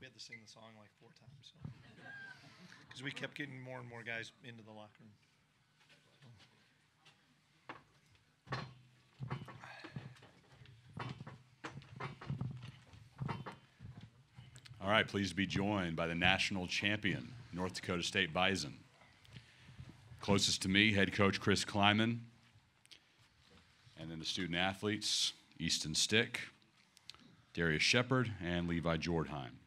We had to sing the song like four times. Because we kept getting more and more guys into the locker room. All right, pleased to be joined by the national champion, North Dakota State Bison. Closest to me, head coach Chris Klieman. And then the student athletes, Easton Stick, Darius Shepherd, and Levi Jordheim.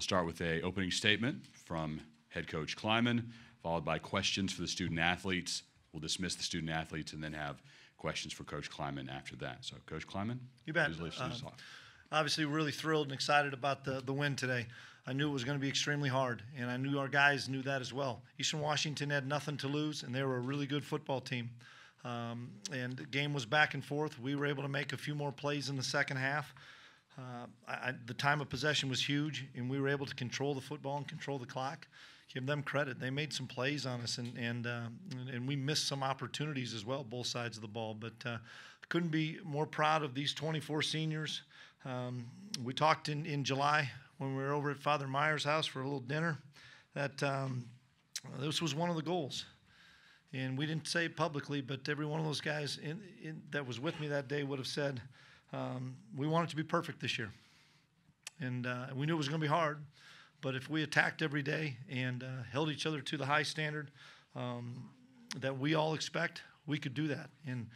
We'll start with a opening statement from head coach Klieman, followed by questions for the student athletes. We'll dismiss the student athletes and then have questions for Coach Klieman after that. So, Coach Klieman, You bet. please lead us Uh, obviously really thrilled and excited about the, the win today. I knew it was going to be extremely hard, and I knew our guys knew that as well. Eastern Washington had nothing to lose, and they were a really good football team. Um, and the game was back and forth. We were able to make a few more plays in the second half. Uh, I, the time of possession was huge, and we were able to control the football and control the clock. Give them credit; they made some plays on us, and and uh, and, and we missed some opportunities as well, both sides of the ball. But uh, couldn't be more proud of these 24 seniors. Um, we talked in, in July when we were over at Father Meyer's house for a little dinner that um, this was one of the goals. And we didn't say it publicly, but every one of those guys in, in, that was with me that day would have said, um, We want it to be perfect this year. And uh, we knew it was going to be hard, but if we attacked every day and uh, held each other to the high standard um, that we all expect, we could do that. And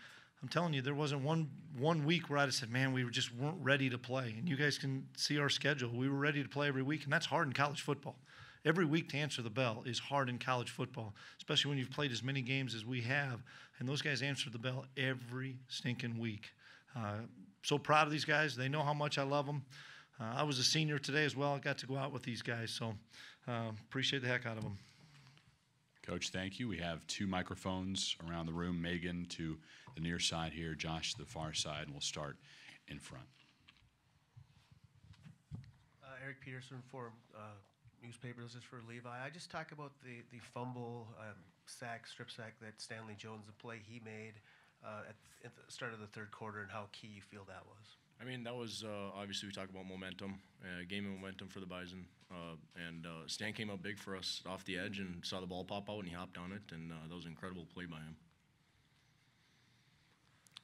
I'm telling you, there wasn't one one week where I just said, "Man, we just weren't ready to play." And you guys can see our schedule. We were ready to play every week, and that's hard in college football. Every week to answer the bell is hard in college football, especially when you've played as many games as we have. And those guys answer the bell every stinking week. Uh, so proud of these guys. They know how much I love them. Uh, I was a senior today as well. I got to go out with these guys, so uh, appreciate the heck out of them. Coach, thank you. We have two microphones around the room. Megan to the near side here, Josh to the far side, and we'll start in front. Uh, Eric Peterson for uh, newspaper. This is for Levi. I just talk about the the fumble um, sack, strip sack that Stanley Jones, the play he made at, at the start of the third quarter, and how key you feel that was. I mean, that was uh, obviously we talk about momentum, uh, game momentum for the Bison, uh, and uh, Stan came up big for us off the edge and saw the ball pop out and he hopped on it, and uh, that was an incredible play by him.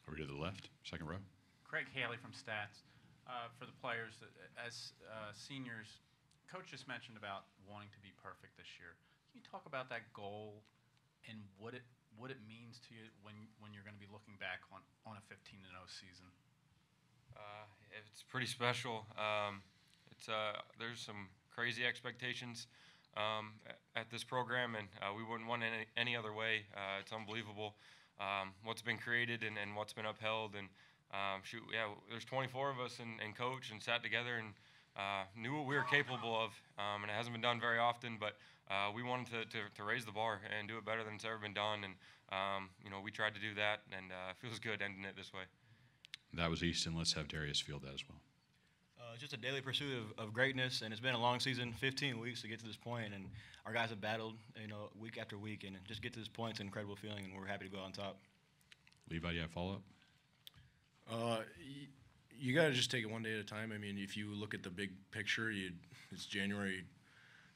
Over to the left, second row. Craig Haley from Stats. Uh, for the players, uh, as uh, seniors, Coach just mentioned about wanting to be perfect this year. Can you talk about that goal and what it what it means to you when when you're going to be looking back on, on a 15 0 season? Uh, it's pretty special. Um, it's uh, there's some crazy expectations um, at this program, and uh, we wouldn't want any, any other way. Uh, it's unbelievable um, what's been created and, and what's been upheld. And um, shoot, yeah, there's 24 of us and coach and sat together and uh, knew what we were capable of. Um, and it hasn't been done very often, but uh, we wanted to, to, to, raise the bar and do it better than it's ever been done. And um, you know, we tried to do that, and uh, it feels good ending it this way. That was Easton. Let's have Darius field that as well. Uh, just a daily pursuit of, of greatness, and it's been a long season, 15 weeks to get to this point, and our guys have battled, you know, week after week, and just get to this point, it's an incredible feeling, and we're happy to go on top. Levi, do you have follow up? Uh, y- you got to just take it one day at a time. I mean, if you look at the big picture, you it's January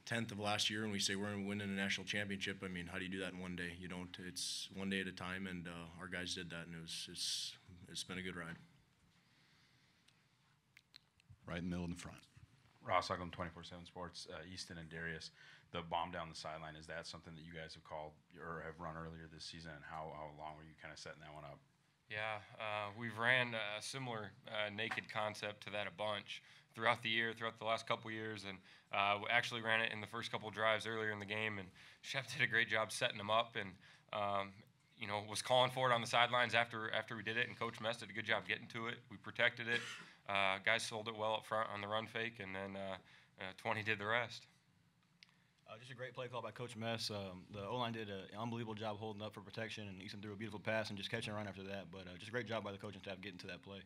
10th of last year, and we say we're going to win a national championship. I mean, how do you do that in one day? You don't. It's one day at a time, and uh, our guys did that, and it was it's it's been a good ride. Right in the middle in the front. Ross Uglum, 24/7 Sports, uh, Easton and Darius. The bomb down the sideline is that something that you guys have called or have run earlier this season? And how how long were you kind of setting that one up? Yeah, uh, we've ran a similar uh, naked concept to that a bunch throughout the year, throughout the last couple years, and uh, we actually ran it in the first couple drives earlier in the game. And Shep did a great job setting them up, and um, you know was calling for it on the sidelines after after we did it. And Coach Mess did a good job getting to it. We protected it. Uh, guys sold it well up front on the run fake, and then uh, uh, 20 did the rest. Uh, just a great play call by Coach Mess. Um, the O line did an unbelievable job holding up for protection, and Easton threw a beautiful pass and just catching a run after that. But uh, just a great job by the coaching staff getting to that play.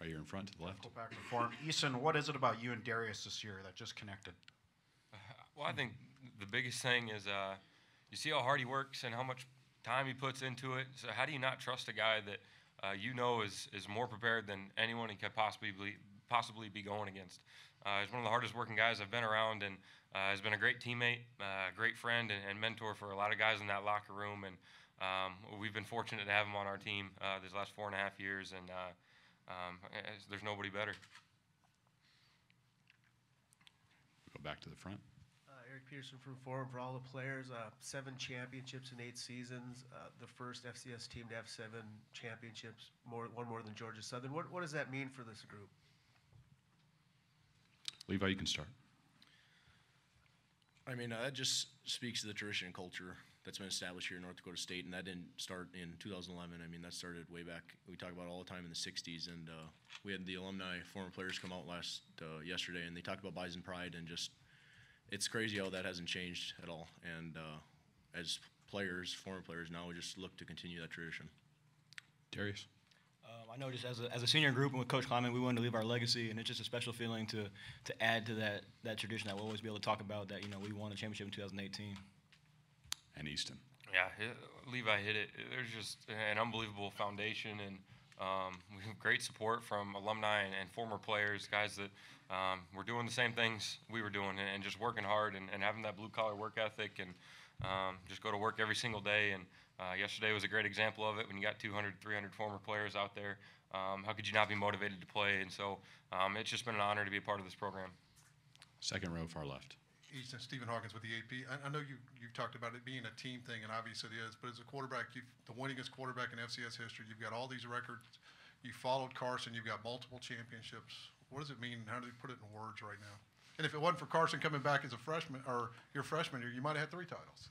Right here in front to the left. Go back and form. Easton, what is it about you and Darius this year that just connected? Well, I think the biggest thing is uh, you see how hard he works and how much time he puts into it. So how do you not trust a guy that uh, you know is, is more prepared than anyone he could possibly be, possibly be going against. Uh, he's one of the hardest working guys I've been around, and uh, has been a great teammate, uh, great friend, and, and mentor for a lot of guys in that locker room. And um, we've been fortunate to have him on our team uh, these last four and a half years, and uh, um, there's nobody better. Go back to the front. Uh, Eric Peterson from Forum for all the players. Uh, seven championships in eight seasons. Uh, the first FCS team to have seven championships, more one more than Georgia Southern. What what does that mean for this group? Levi, you can start. I mean, uh, that just speaks to the tradition and culture that's been established here in North Dakota State, and that didn't start in 2011. I mean, that started way back. We talk about it all the time in the 60s, and uh, we had the alumni, former players, come out last uh, yesterday, and they talked about Bison Pride, and just it's crazy how that hasn't changed at all. And uh, as players, former players, now we just look to continue that tradition. Darius. I know just as a, as a senior group and with Coach Klieman, we wanted to leave our legacy, and it's just a special feeling to to add to that that tradition that we'll always be able to talk about. That you know we won a championship in 2018. And Easton. Yeah, it, Levi hit it. There's just an unbelievable foundation, and um, we have great support from alumni and, and former players, guys that um, were doing the same things we were doing, and, and just working hard and, and having that blue collar work ethic, and um, just go to work every single day. And uh, yesterday was a great example of it. When you got 200, 300 former players out there, um, how could you not be motivated to play? And so um, it's just been an honor to be a part of this program. Second row, far left. Easton, Stephen Hawkins with the AP. I, I know you, you've talked about it being a team thing, and obviously it is, but as a quarterback, you've, the winningest quarterback in FCS history, you've got all these records. You followed Carson, you've got multiple championships. What does it mean? How do you put it in words right now? And if it wasn't for Carson coming back as a freshman, or your freshman year, you might have had three titles.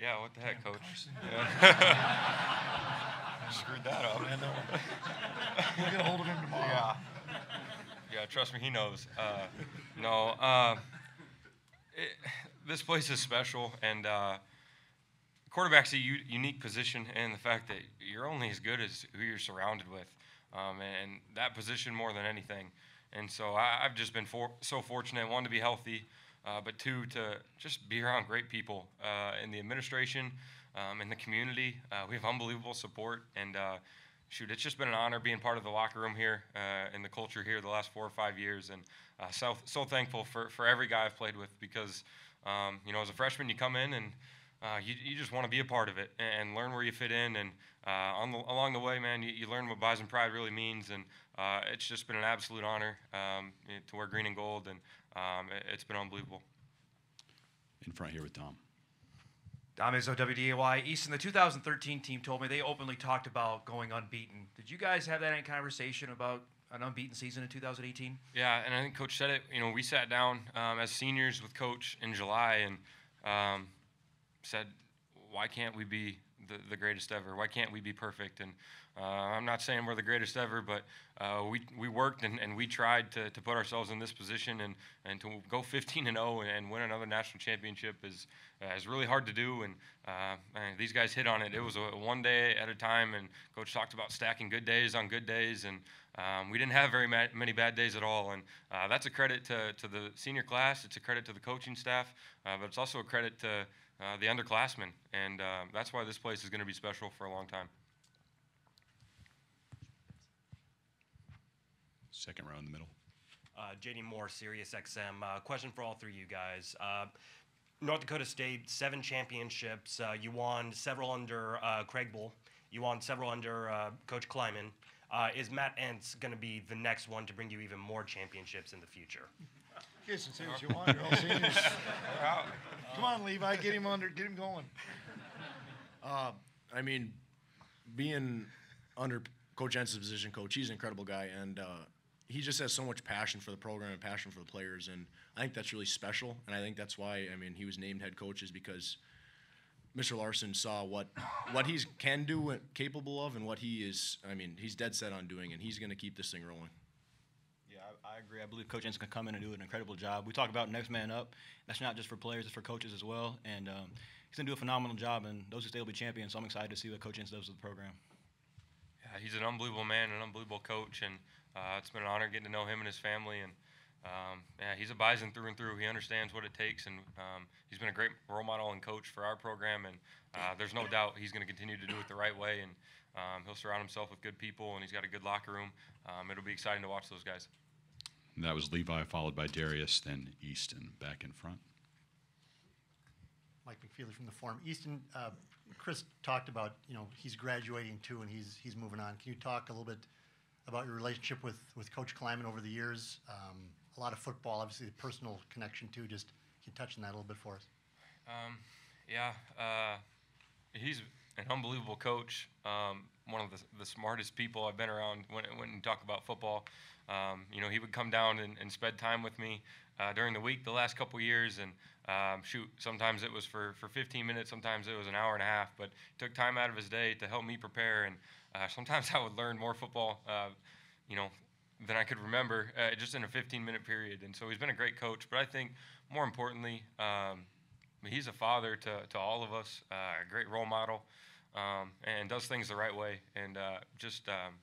Yeah, what the heck, coach? Screwed that up. man. We'll get a hold of him tomorrow. Yeah. Yeah, trust me, he knows. Uh, no, uh, it, this place is special, and uh, quarterback's a u- unique position in the fact that you're only as good as who you're surrounded with, um, and that position more than anything. And so I, I've just been for, so fortunate, one to be healthy, uh, but two to just be around great people uh, in the administration, um, in the community. Uh, we have unbelievable support, and uh, shoot, it's just been an honor being part of the locker room here and the culture here the last four or five years, and so so thankful for for every guy I've played with because um, you know as a freshman you come in and uh, you, you just want to be a part of it and, learn where you fit in, and uh, on the, along the way, man, you, you learn what Bison Pride really means, and uh, it's just been an absolute honor um, to wear green and gold, and um, it, it's been unbelievable. In front here with Dom. Dom Izzo, WDAY. Easton, the 2013 team told me they openly talked about going unbeaten. Did you guys have that conversation about an unbeaten season in 2018? Yeah, and I think Coach said it. You know, we sat down um, as seniors with Coach in July and um, said, "Why can't we be the, the greatest ever? Why can't we be perfect?" And uh, I'm not saying we're the greatest ever, but uh, we we worked and, and we tried to, to put ourselves in this position and, and to go 15 and 0 and win another national championship is uh, is really hard to do. And uh, these guys hit on it. It was a one day at a time, and Coach talked about stacking good days on good days, and um, we didn't have very ma- many bad days at all. And uh, that's a credit to, to the senior class. It's a credit to the coaching staff, uh, but it's also a credit to uh, the underclassmen. And uh, that's why this place is going to be special for a long time. Second row in the middle. Uh, JD Moore, Sirius XM. Uh, question for all three of you guys. Uh, North Dakota State, seven championships. Uh, you won several under uh, Craig Bohl. You won several under uh, Coach Klieman. Uh, is Matt Entz going to be the next one to bring you even more championships in the future? Kiss and say what you want. You're all seniors. Come on, Levi, get him under, get him going. Uh, I mean, being under Coach Entz's position coach, he's an incredible guy, and uh, he just has so much passion for the program and passion for the players, and I think that's really special. And I think that's why I mean he was named head coach is because Mr. Larsen saw what what he can do, capable of, and what he is. I mean, he's dead set on doing, and he's going to keep this thing rolling. I, agree. I believe Coach Entz can come in and do an incredible job. We talk about next man up. That's not just for players; it's for coaches as well. And um, he's going to do a phenomenal job. And those who stay will be champions. So I'm excited to see what Coach Entz does with the program. Yeah, he's an unbelievable man, an unbelievable coach, and uh, it's been an honor getting to know him and his family. And um, yeah, he's a Bison through and through. He understands what it takes, and um, he's been a great role model and coach for our program. And uh, there's no doubt he's going to continue to do it the right way, and um, he'll surround himself with good people, and he's got a good locker room. Um, it'll be exciting to watch those guys. And that was Levi, followed by Darius, then Easton back in front. Mike McFeely from the Forum. Easton, uh, Chris talked about, you know, he's graduating too, and he's he's moving on. Can you talk a little bit about your relationship with with Coach Klieman over the years? Um, a lot of football, obviously, the personal connection too. Just can you touch on that a little bit for us? Um, yeah, uh, he's an unbelievable coach. Um, one of the, the smartest people I've been around when, when you talk about football. Um, you know, he would come down and, and spend time with me uh, during the week the last couple years. And um, shoot, sometimes it was for, for 15 minutes, sometimes it was an hour and a half. But took time out of his day to help me prepare. And uh, sometimes I would learn more football, uh, you know, than I could remember uh, just in a 15 minute period. And so he's been a great coach. But I think more importantly, um, he's a father to, to all of us, uh, a great role model, um, and does things the right way. And uh, just um,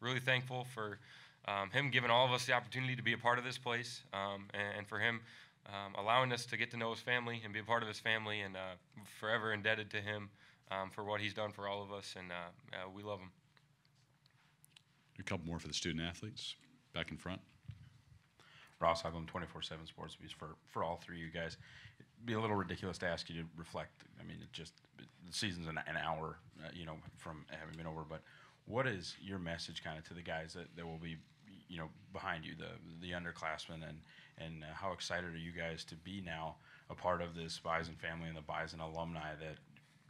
really thankful for um, him giving all of us the opportunity to be a part of this place, um, and, and, for him um, allowing us to get to know his family and be a part of his family, and uh, forever indebted to him um, for what he's done for all of us, and uh, uh, we love him. A couple more for the student athletes back in front. Ross Hugglum, 24/7 Sports Beast for for all three of you guys. It'd be a little ridiculous to ask you to reflect. I mean, it just the season's an, an hour, uh, you know, from having been over. But what is your message, kind of, to the guys that, that will be, you know, behind you, the the underclassmen, and and uh, how excited are you guys to be now a part of this Bison family and the Bison alumni that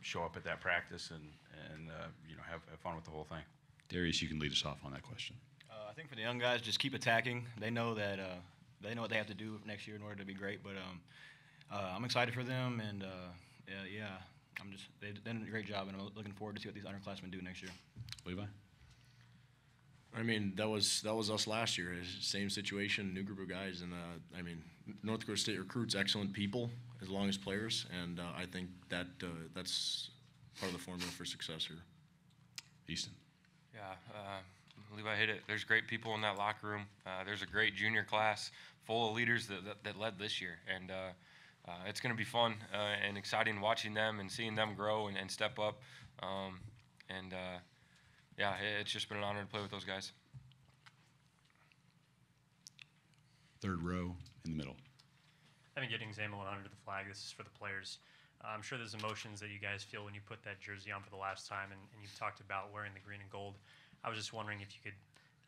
show up at that practice and and uh, you know have, have fun with the whole thing? Darius, you can lead us off on that question. Uh, I think for the young guys, just keep attacking. They know that uh, they know what they have to do next year in order to be great. But um, uh, I'm excited for them, and uh, yeah, yeah, I'm just they've done a great job, and I'm looking forward to see what these underclassmen do next year. Levi. I mean, that was that was us last year. Same situation, new group of guys, and uh, I mean, North Dakota State recruits excellent people as long as players, and uh, I think that uh, that's part of the formula for success here. Easton. Yeah, uh, Levi hit it. There's great people in that locker room. Uh, there's a great junior class full of leaders that, that, that led this year, and uh, it's going to be fun and exciting watching them and seeing them grow and, and step up. Um, and yeah, it's just been an honor to play with those guys. Third row in the middle. Evan Giddings, Amelin under the flag. This is for the players. Uh, I'm sure there's emotions that you guys feel when you put that jersey on for the last time, and, and you've talked about wearing the green and gold. I was just wondering if you could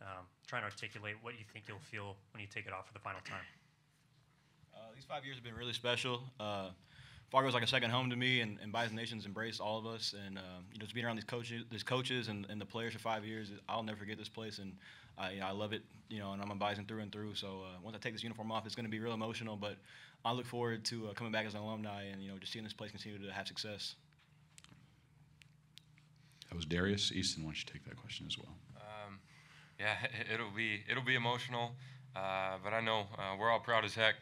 um, try and articulate what you think you'll feel when you take it off for the final time. These five years have been really special. Uh, Fargo's like a second home to me, and, and Bison Nation's embraced all of us. And uh, you know, just being around these coaches, these coaches, and, and the players for five years, I'll never forget this place. And I, you know, I love it. You know, and I'm a Bison through and through. So uh, once I take this uniform off, it's going to be real emotional. But I look forward to uh, coming back as an alumni, and you know, just seeing this place continue to have success. That was Darius Easton. Why don't you take that question as well? Um, yeah, it'll be it'll be emotional, uh, but I know uh, we're all proud as heck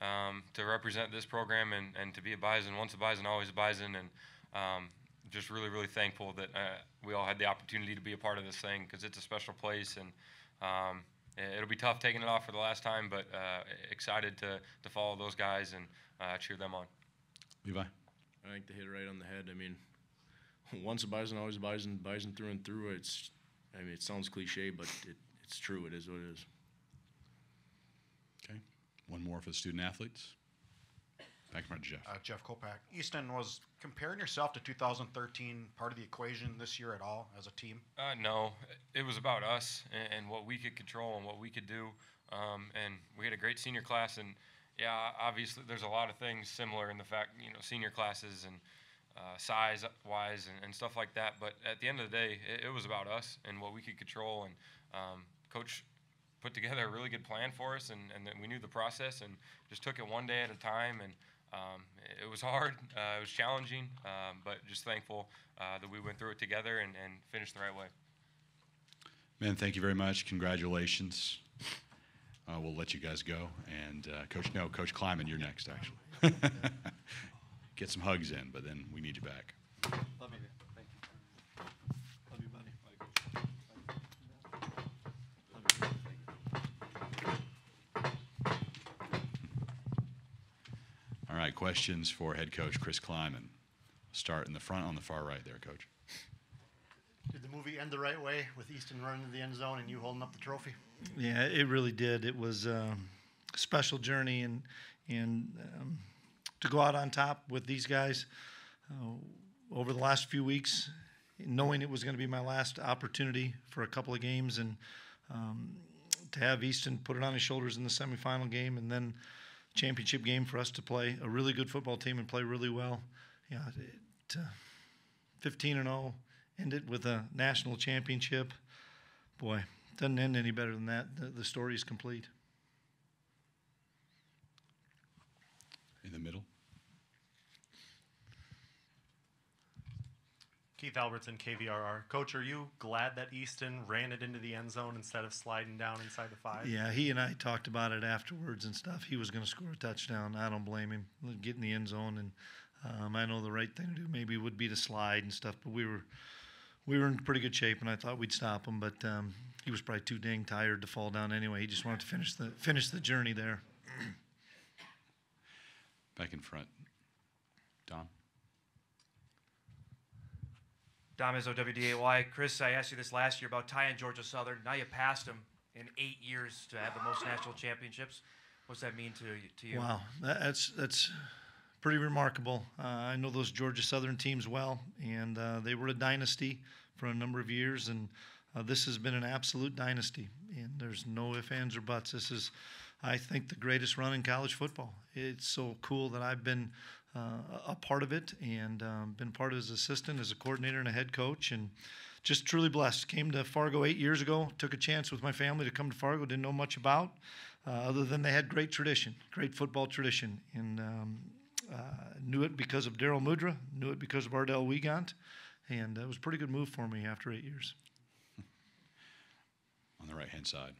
um, to represent this program and, and to be a Bison. Once a Bison, always a Bison, and um, just really, really thankful that uh, we all had the opportunity to be a part of this thing because it's a special place and um, it'll be tough taking it off for the last time, but uh, excited to, to follow those guys and uh, cheer them on. Levi? I think they hit it right on the head. I mean, once a Bison, always a Bison, Bison through and through. It's, I mean, it sounds cliche, but it, it's true. It is what it is. Okay. One more for the student athletes. Back in front, Jeff. Uh, Jeff Kolpack. Easton, was comparing yourself to 2013 part of the equation this year at all as a team? Uh, no, it was about us and, and, what we could control and what we could do. Um, and we had a great senior class, and yeah, obviously there's a lot of things similar in the fact, you know, senior classes and uh, size wise and, and, stuff like that. But at the end of the day, it, it was about us and what we could control. And um, coach put together a really good plan for us, and, and we knew the process and just took it one day at a time. And um, it was hard, uh, it was challenging, um, but just thankful uh, that we went through it together and, and finished the right way. Man, thank you very much. Congratulations. Uh, we'll let you guys go. And uh, Coach, no, Coach Klieman, you're next, actually. Get some hugs in, but then we need you back. Love you. Love you, buddy. Love you. Questions for head coach Chris Klieman? Start in the front on the far right there, coach. Did the movie end the right way with Easton running to the end zone and you holding up the trophy? Yeah, it really did. It was um, a special journey, and and um, to go out on top with these guys uh, over the last few weeks, knowing it was going to be my last opportunity for a couple of games, and um, to have Easton put it on his shoulders in the semifinal game, and then championship game for us to play a really good football team and play really well. Yeah, it, uh, 15 and 0, end it with a national championship. Boy, doesn't end any better than that. The, the story is complete. In the middle. Keith Albertson, KVRR. Coach, are you glad that Easton ran it into the end zone instead of sliding down inside the five? Yeah, he and I talked about it afterwards and stuff. He was going to score a touchdown. I don't blame him. Get in the end zone, and um, I know the right thing to do maybe would be to slide and stuff, but we were we were in pretty good shape, and I thought we'd stop him, but um, he was probably too dang tired to fall down anyway. He just wanted to finish the finish the journey there. Back in front. Dom. Dom WDAY. Chris, I asked you this last year about Ty and Georgia Southern. Now you passed them in eight years to have the most national championships. What's that mean to you? To you? Wow, that's that's pretty remarkable. Uh, I know those Georgia Southern teams well, and uh, they were a dynasty for a number of years, and uh, this has been an absolute dynasty. And there's no ifs, ands, or buts. This is, I think, the greatest run in college football. It's so cool that I've been a part of it and um, been part of as assistant, as a coordinator, and a head coach, and just truly blessed. Came to Fargo eight years ago. Took a chance with my family to come to Fargo. Didn't know much about, uh, other than they had great tradition, great football tradition, and um, uh, knew it because of Darrell Mudra. Knew it because of Ardell Wiegandt, and it was a pretty good move for me after eight years. On the right hand side.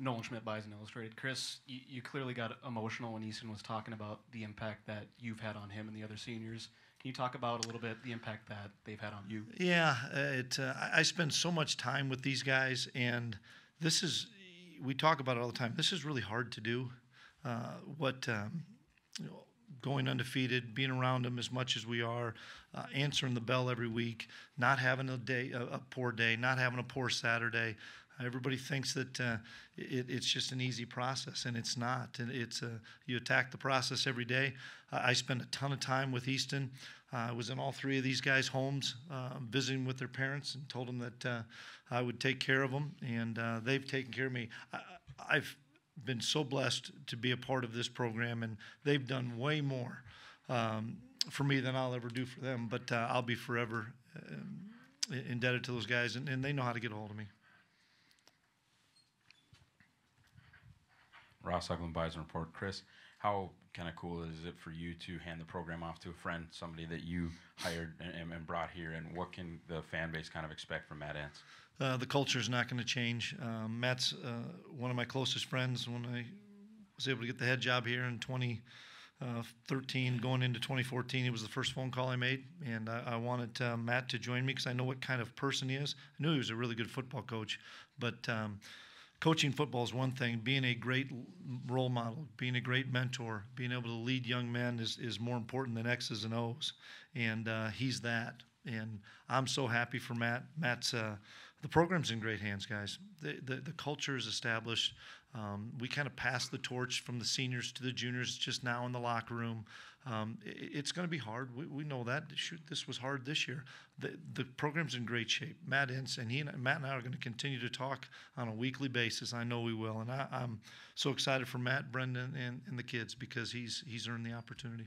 Nolan Schmidt, Bison Illustrated. Chris, you, you, clearly got emotional when Easton was talking about the impact that you've had on him and the other seniors. Can you talk about a little bit the impact that they've had on you? Yeah, uh, it. Uh, I spend so much time with these guys, and this is we talk about it all the time. This is really hard to do. Uh, what um, you know, going undefeated, being around them as much as we are, uh, answering the bell every week, not having a day a, a, poor day, not having a poor Saturday. Everybody thinks that uh, it, it's just an easy process, and it's not. And it's uh, you attack the process every day. I spend a ton of time with Easton. I was in all three of these guys' homes, uh, visiting with their parents, and told them that uh, I would take care of them, and uh, they've taken care of me. I, I've been so blessed to be a part of this program, and they've done way more um, for me than I'll ever do for them. But uh, I'll be forever um, indebted to those guys, and, and, they know how to get a hold of me. Ross Uglin, Bison Report. Chris, how kind of cool is it for you to hand the program off to a friend, somebody that you hired and, and brought here, and what can the fan base kind of expect from Matt Entz? Uh, the culture is not going to change. Um, Matt's uh, one of my closest friends. When I was able to get the head job here in 2013, uh, going into 2014, it was the first phone call I made, and I, I wanted uh, Matt to join me because I know what kind of person he is. I knew he was a really good football coach, but um, coaching football is one thing. Being a great role model, being a great mentor, being able to lead young men is, is more important than X's and O's, and uh, he's that. And I'm so happy for Matt. Matt's uh, the program's in great hands, guys. The, the, the culture is established. Um, we kind of passed the torch from the seniors to the juniors just now in the locker room. Um, it, it's going to be hard. We, we know that. Shoot, this was hard this year. The, the program's in great shape. Matt Entz and he and Matt and I are going to continue to talk on a weekly basis. I know we will, and I, am so excited for Matt, Brendan, and, and the kids because he's he's earned the opportunity.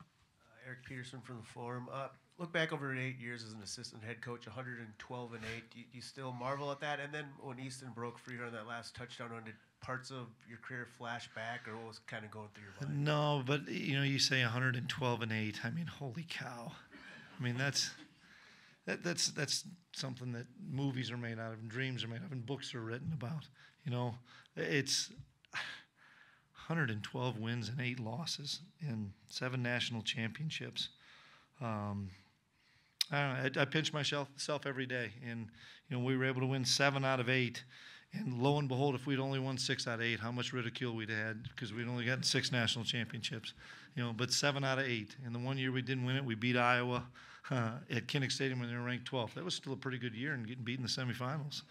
Uh, Eric Peterson from the Forum. Uh, look back over eight years as an assistant head coach, 112 and eight. Do you, do you still marvel at that? And then when Easton broke free on that last touchdown did parts of your career flash back, or what was kind of going through your mind? No, but you know, you say 112 and eight. I mean, holy cow! I mean, that's that, that's that's something that movies are made out of, and dreams are made of, and books are written about. You know, it's 112 wins and eight losses and seven national championships. Um, I, I, I pinch myself every day, and you know we were able to win seven out of eight, And lo and behold, if we'd only won six out of eight, how much ridicule we'd had because we'd only gotten six national championships, you know. But seven out of eight. And the one year we didn't win it, we beat Iowa uh, at Kinnick Stadium when they were ranked 12th. That was still a pretty good year and getting beat in the semifinals.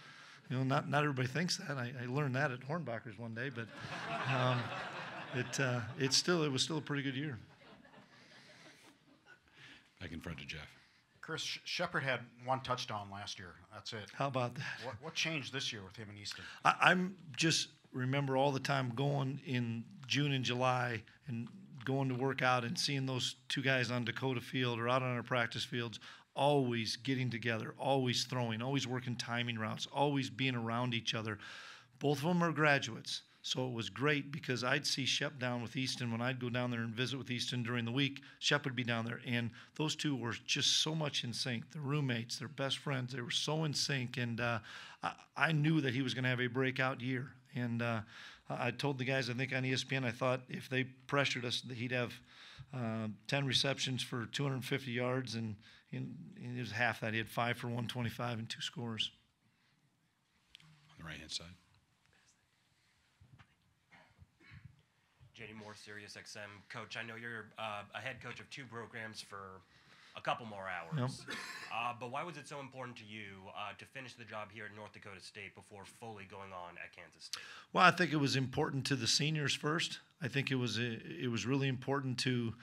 You know, not not everybody thinks that. I, I learned that at Hornbachers one day, but um, it uh, it's still it was still a pretty good year. Back in front to Jeff. Chris Shepherd had one touchdown last year. That's it. How about that? What, what changed this year with him and Easton? I, I'm just remember all the time going in June and July and going to work out and seeing those two guys on Dakota Field or out on our practice fields, always getting together, always throwing, always working timing routes, always being around each other. Both of them are graduates. So it was great because I'd see Shep down with Easton when I'd go down there and visit with Easton during the week. Shep would be down there, and those two were just so much in sync. They're roommates, they're best friends. They were so in sync, and uh, I, I knew that he was going to have a breakout year. And uh, I told the guys, I think on ESPN, I thought if they pressured us, that he'd have uh, 10 receptions for 250 yards, and, and, and it was half that. He had five for 125 and two scores. On the right hand side. JD Moore, Sirius XM. Coach, I know you're uh, a head coach of two programs for a couple more hours. Yep. Uh, but why was it so important to you uh, to finish the job here at North Dakota State before fully going on at Kansas State? Well, I think it was important to the seniors first. I think it was it was really important to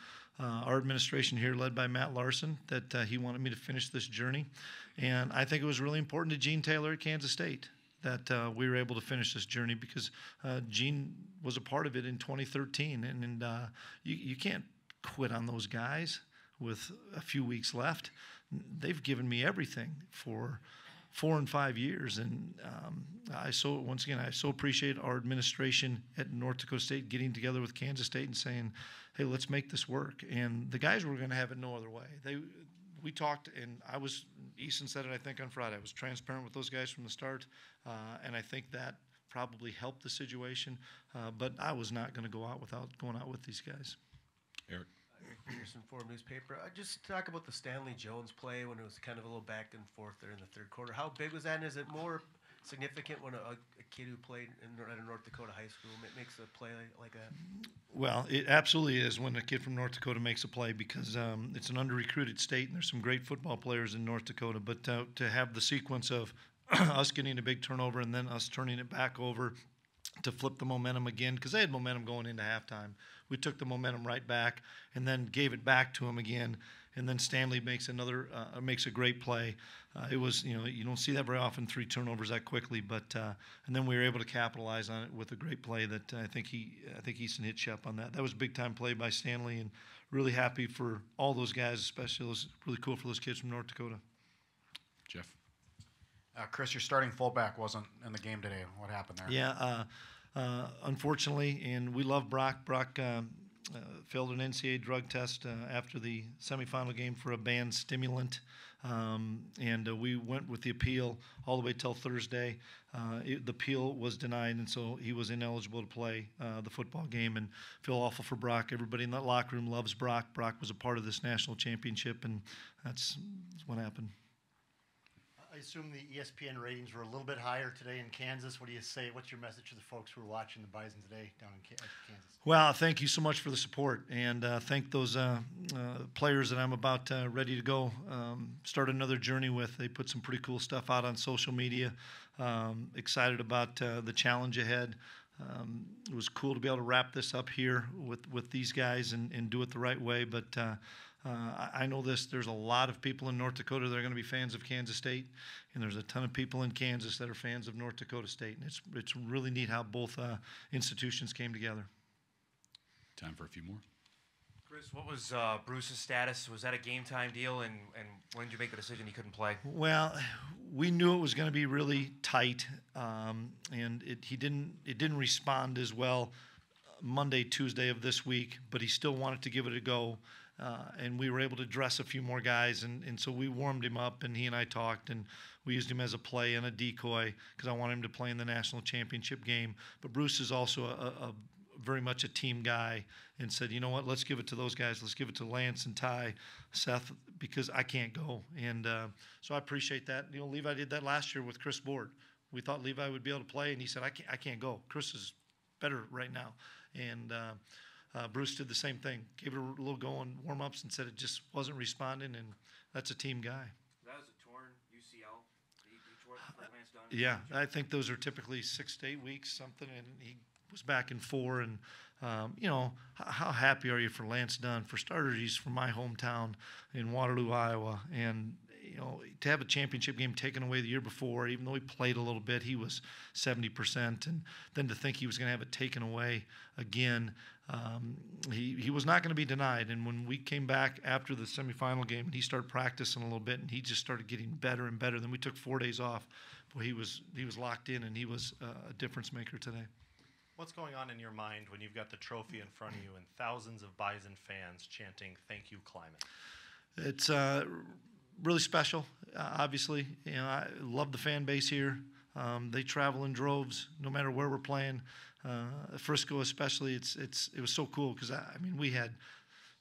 uh, our administration here, led by Matt Larsen, that uh, he wanted me to finish this journey, and I think it was really important to Gene Taylor at Kansas State that uh, we were able to finish this journey because uh, Gene was a part of it in 2013, and, and uh, you you can't quit on those guys with a few weeks left. They've given me everything for four and five years, and um, I so once again I so appreciate our administration at North Dakota State getting together with Kansas State and saying, "Hey, let's make this work." And the guys were going to have it no other way. They we talked, and I was Easton said it I think on Friday. I was transparent with those guys from the start, uh, and I think that probably helped the situation. Uh, but I was not going to go out without going out with these guys. Eric. Peterson, Forum newspaper. I just talk about the Stanley Jones play when it was kind of a little back and forth there in the third quarter. How big was that? And is it more significant when a, a kid who played in, at a North Dakota high school makes a play like that? Well, it absolutely is when a kid from North Dakota makes a play because um, it's an under-recruited state and there's some great football players in North Dakota. But uh, to have the sequence of us getting a big turnover and then us turning it back over to flip the momentum again because they had momentum going into halftime. We took the momentum right back and then gave it back to them again. And then Stanley makes another uh, makes a great play. Uh, it was you know you don't see that very often three turnovers that quickly, but uh, and then we were able to capitalize on it with a great play that I think he I think Easton hit Shep on that. That was a big time play by Stanley and really happy for all those guys, especially was really cool for those kids from North Dakota. Uh, Chris, your starting fullback wasn't in the game today. What happened there? Yeah, uh, uh, unfortunately, and we love Brock. Brock um, uh, failed an NCAA drug test uh, after the semifinal game for a banned stimulant, um, and uh, we went with the appeal all the way till Thursday. Uh, it, the appeal was denied, and so he was ineligible to play uh, the football game. And feel awful for Brock. Everybody in that locker room loves Brock. Brock was a part of this national championship, and that's what happened. I assume the ESPN ratings were a little bit higher today in Kansas. What do you say? What's your message to the folks who are watching the Bison today down in Kansas? Well, thank you so much for the support, and uh, thank those uh, uh, players that I'm about uh, ready to go um, start another journey with. They put some pretty cool stuff out on social media. Um, excited about uh, the challenge ahead. Um, it was cool to be able to wrap this up here with, with these guys and, and do it the right way. But uh, uh, I, I know this. There's a lot of people in North Dakota that are going to be fans of Kansas State, and there's a ton of people in Kansas that are fans of North Dakota State. And it's it's really neat how both uh, institutions came together. Time for a few more. Chris, what was uh, Bruce's status? Was that a game time deal? And, and when did you make the decision he couldn't play? Well, we knew it was going to be really tight, um, and it, he didn't. It didn't respond as well Monday, Tuesday of this week, but he still wanted to give it a go. Uh, and we were able to dress a few more guys, and, and so we warmed him up, and he and I talked, and we used him as a play and a decoy because I want him to play in the national championship game. But Bruce is also a, a very much a team guy and said, you know what, let's give it to those guys. Let's give it to Lance and Ty, Seth, because I can't go. And uh, so I appreciate that. You know, Levi did that last year with Chris Board. We thought Levi would be able to play, and he said, I can't, I can't go. Chris is better right now. And uh, uh, Bruce did the same thing. Gave it a little go on warm ups and said it just wasn't responding, and that's a team guy. That was a torn UCL. He, he tore it for Lance Dunn. Yeah, I think those are typically six to eight weeks, something, and he was back in four. And um, you know, h- how happy are you for Lance Dunn? For starters, he's from my hometown in Waterloo, Iowa, and you know, to have a championship game taken away the year before, even though he played a little bit, he was 70%. And then to think he was going to have it taken away again, um, he, he was not going to be denied. And when we came back after the semifinal game and he started practicing a little bit and he just started getting better and better, then we took four days off. Boy, he was, he was locked in and he was uh, a difference maker today. What's going on in your mind when you've got the trophy in front of you and thousands of Bison fans chanting "Thank you, Klieman"? It's uh, really special. Uh, obviously, you know, I love the fan base here. Um, they travel in droves, no matter where we're playing. Uh, Frisco, especially, it's it's it was so cool because I, I mean we had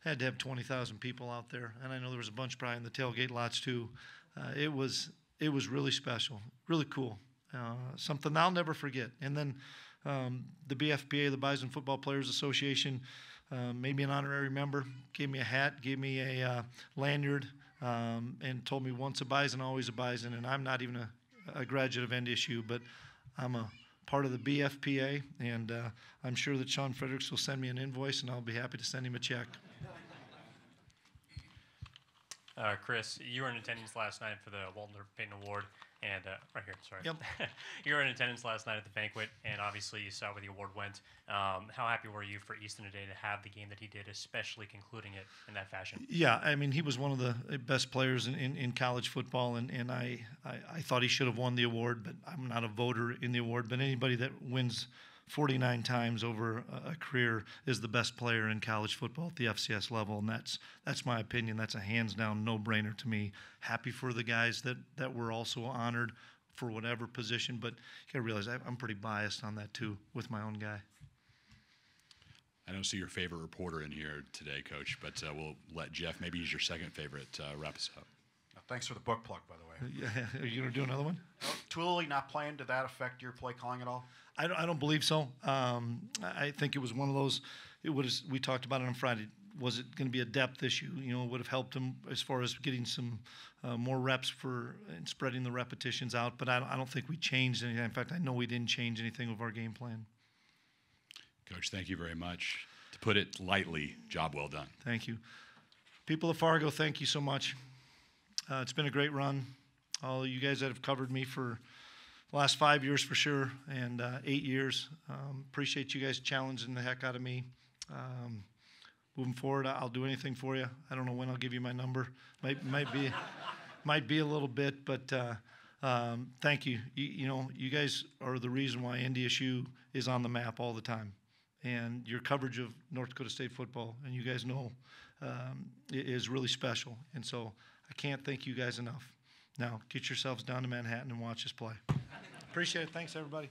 had to have twenty thousand people out there, and I know there was a bunch probably in the tailgate lots too. Uh, it was it was really special, really cool, uh, something I'll never forget. And then um, the BFPA, the Bison Football Players Association, uh, made me an honorary member, gave me a hat, gave me a uh, lanyard, um, and told me once a Bison, always a Bison. And I'm not even a, a graduate of NDSU, but I'm a part of the BFPA, and uh, I'm sure that Sean Fredericks will send me an invoice, and I'll be happy to send him a check. Uh, Chris, you were in attendance last night for the Walter Payton Award, and uh, right here, sorry. Yep. you were in attendance last night at the banquet, and obviously you saw where the award went. Um, how happy were you for Easton today to have the game that he did, especially concluding it in that fashion? Yeah, I mean, he was one of the best players in, in, in college football, and, and I, I, I thought he should have won the award, but I'm not a voter in the award. But anybody that wins 49 times over a, career is the best player in college football at the FCS level, and that's that's my opinion. That's a hands down no brainer to me. Happy for the guys that, that were also honored for whatever position, but you got to realize I'm pretty biased on that too with my own guy. I don't see your favorite reporter in here today, Coach, but uh, we'll let Jeff. Maybe he's your second favorite. Uh, wrap us up. Thanks for the book plug, by the way. Yeah, are you gonna do another one? Tully not playing, did that affect your play calling at all? I don't, I don't believe so. Um, I I think it was one of those. It was. We talked about it on Friday. Was it going to be a depth issue? You know, it would have helped him as far as getting some uh, more reps for and spreading the repetitions out. But I don't, I don't think we changed anything. In fact, I know we didn't change anything with our game plan. Coach, thank you very much. To put it lightly, job well done. Thank you, people of Fargo. Thank you so much. Uh, it's been a great run. All you guys that have covered me for the last five years for sure, and uh, eight years. Um, appreciate you guys challenging the heck out of me. Um, moving forward, I'll do anything for you. I don't know when I'll give you my number. Might might be might be a little bit, but uh, um, thank you. you. You know, you guys are the reason why NDSU is on the map all the time, and your coverage of North Dakota State football, and you guys know, um, is really special. And so I can't thank you guys enough. Now get yourselves down to Manhattan and watch us play. Appreciate it. Thanks, everybody.